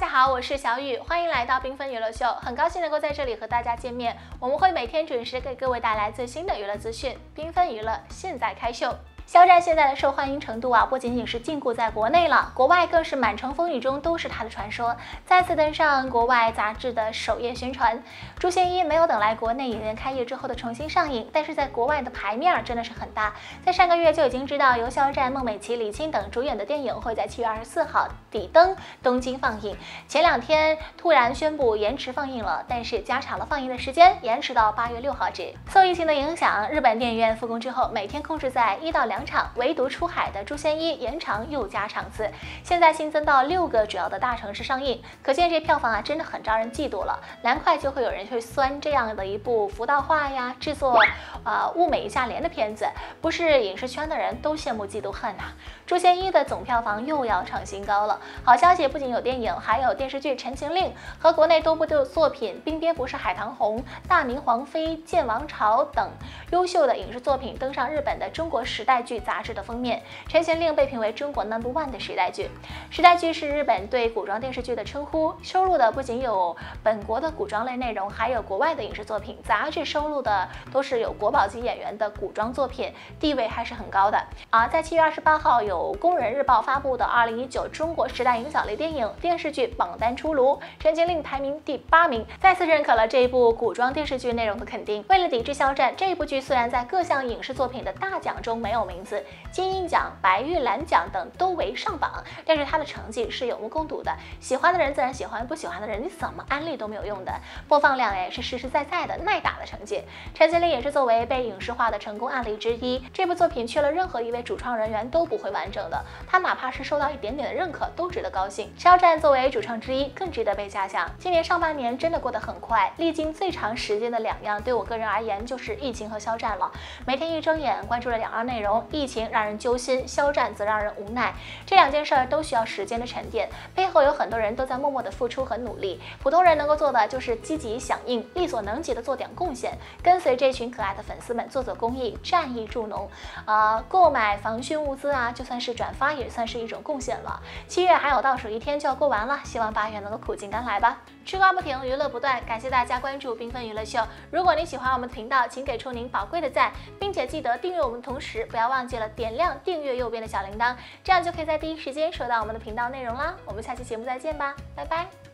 大家好，我是小雨，欢迎来到缤纷娱乐秀，很高兴能够在这里和大家见面。我们会每天准时给各位带来最新的娱乐资讯，缤纷娱乐现在开秀。肖战现在的受欢迎程度啊，不仅仅是禁锢在国内了，国外更是满城风雨中都是他的传说，再次登上国外杂志的首页宣传。《诛仙一》没有等来国内影院开业之后的重新上映，但是在国外的牌面真的是很大。在上个月就已经知道由肖战、孟美岐、李沁等主演的电影会在七月二十四号底登东京放映。前两天突然宣布延迟放映了，但是加长了放映的时间，延迟到八月六号止。受疫情的影响，日本电影院复工之后，每天控制在一到两。场唯独出海的《诛仙一》延长又加场次，现在新增到六个主要的大城市上映，可见这票房啊真的很招人嫉妒了。难怪就会有人去酸这样的一部服道化呀、制作呃物美价廉的片子，不是影视圈的人都羡慕嫉妒恨呐。《诛仙一》的总票房又要创新高了。好消息不仅有电影，还有电视剧《陈情令》和国内多部的作品《冰蝙蝠是海棠红》《大明皇妃建王朝》等优秀的影视作品登上日本的中国时代剧。杂志的封面，《陈情令》被评为中国 number one 的时代剧。时代剧是日本对古装电视剧的称呼，收录的不仅有本国的古装类内容，还有国外的影视作品。杂志收录的都是有国宝级演员的古装作品，地位还是很高的。而在七月二十八号，有《工人日报》发布的二零一九中国时代影响力电影电视剧榜单出炉，《陈情令》排名第八名，再次认可了这一部古装电视剧内容的肯定。为了抵制肖战，这部剧虽然在各项影视作品的大奖中没有名字。金鹰奖、白玉兰奖等都为上榜，但是他的成绩是有目共睹的。喜欢的人自然喜欢，不喜欢的人你怎么安利都没有用的。播放量也是实实在在的耐打的成绩。陈情令也是作为被影视化的成功案例之一。这部作品缺了任何一位主创人员都不会完整的。他哪怕是受到一点点的认可，都值得高兴。肖战作为主创之一，更值得被嘉奖。今年上半年真的过得很快，历经最长时间的两样，对我个人而言就是疫情和肖战了。每天一睁眼，关注了两样内容。疫情让人揪心，肖战则让人无奈。这两件事儿都需要时间的沉淀，背后有很多人都在默默的付出和努力。普通人能够做的就是积极响应，力所能及的做点贡献，跟随这群可爱的粉丝们做做公益，善意助农。呃，购买防汛物资啊，就算是转发，也算是一种贡献了。七月还有倒数一天就要过完了，希望八月能够苦尽甘来吧。吃瓜不停，娱乐不断，感谢大家关注缤纷娱乐秀。如果你喜欢我们的频道，请给出您宝贵的赞，并且记得订阅我们，同时不要忘记了点亮订阅右边的小铃铛，这样就可以在第一时间收到我们的频道内容啦。我们下期节目再见吧，拜拜。